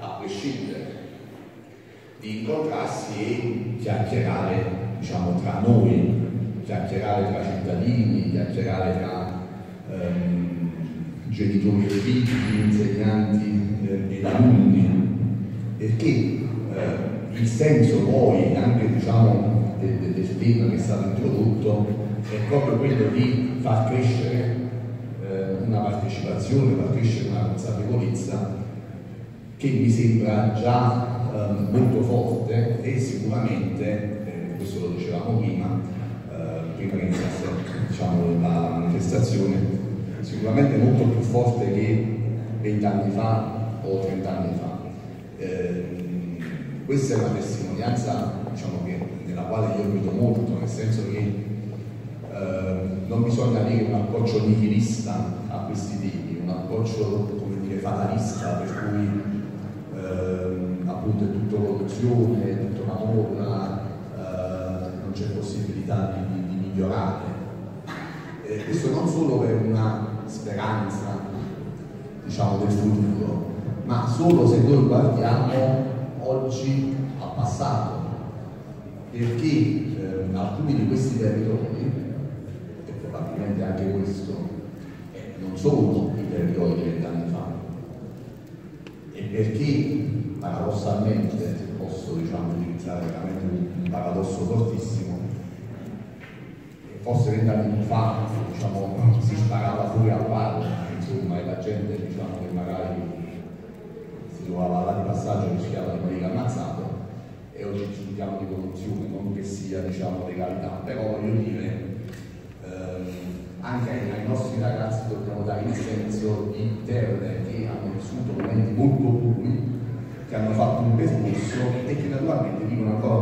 a prescindere, di incontrarsi e chiacchierare diciamo, tra noi, chiacchierare tra cittadini, chiacchierare tra ehm, genitori e figli, insegnanti eh, ed alunni, perché eh, il senso poi anche diciamo, del, del tema che è stato introdotto è proprio quello di far crescere eh, una partecipazione, far crescere una consapevolezza che mi sembra già eh, molto forte e sicuramente, eh, questo lo dicevamo prima, eh, prima che iniziasse diciamo, la manifestazione, sicuramente molto più forte che vent'anni fa o trent'anni fa. Eh, questa è una testimonianza diciamo, che, nella quale io credo molto, nel senso che eh, non bisogna avere un approccio nihilista a questi temi, un approccio dire, fatalista per cui eh, appunto è tutto corruzione, è tutto una morra, eh, non c'è possibilità di, di, migliorare. E questo non solo per una speranza diciamo, del futuro, ma solo se noi guardiamo oggi al passato, perché eh, alcuni di questi territori, e probabilmente anche questo, eh, non sono i territori di vent'anni fa, e perché paradossalmente, posso diciamo, utilizzare veramente un paradosso fortissimo, forse vent'anni fa diciamo, si sparava fuori al palo, insomma, e la gente diciamo, che magari trovava là di passaggio rischiava di morire ammazzato e oggi discutiamo di corruzione, non che sia diciamo, legalità, però voglio dire ehm, anche ai, nostri ragazzi dobbiamo dare il senso di terre che hanno vissuto momenti molto che hanno fatto un percorso e che naturalmente vivono ancora